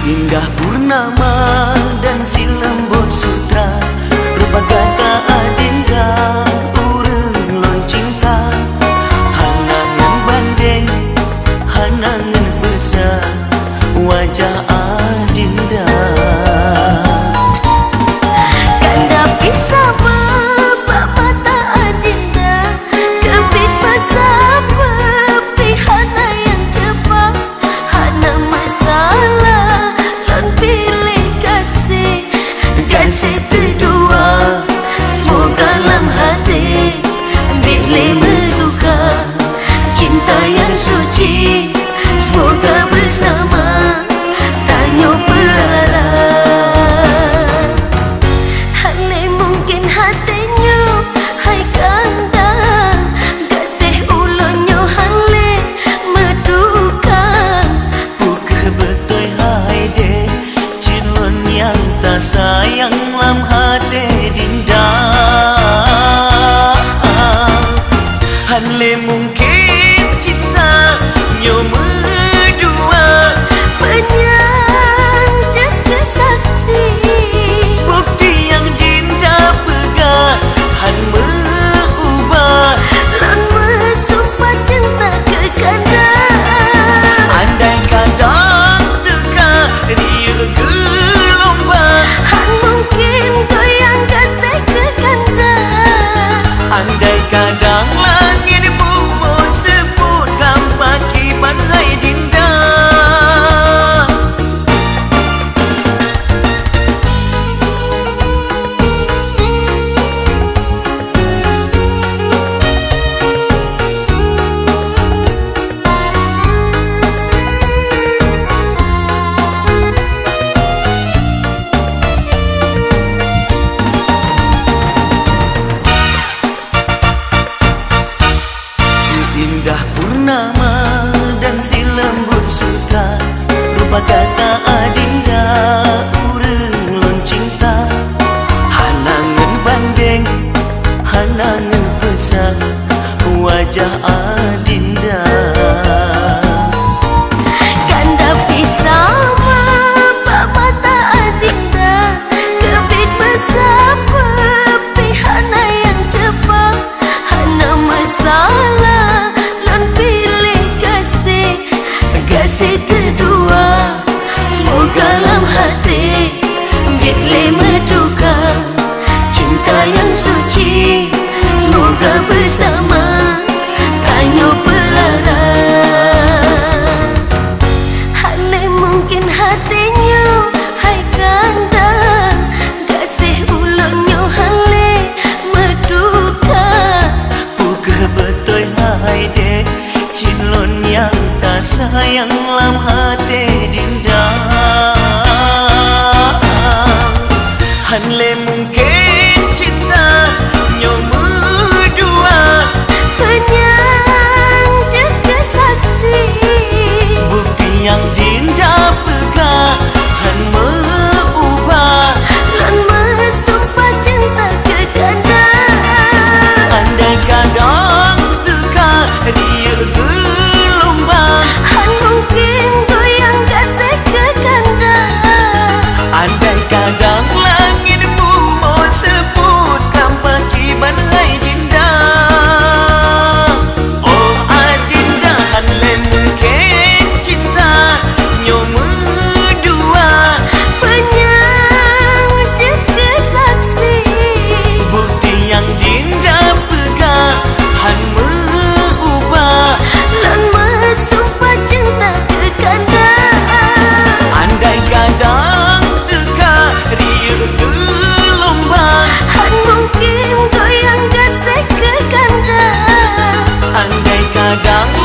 Indah purnama dan si lembut sutra. Rupa kata Semoga bersama Tanya pelara Hal lain mungkin hatinya Hai kandang. Gasih ulonyo hale Medukan. Buka betul, hai de. Cinlon yang tak sayang Lam hati dinda. Hal lain Bacana. kota yang suci, Semoga bersama Tanya pelara Hanya mungkin hatinya, Hai kanda Kasih ulangnya hale Merduka. Puga betul, hai dek Cinlon yang tak sayang Lam hati dinda. Hanle が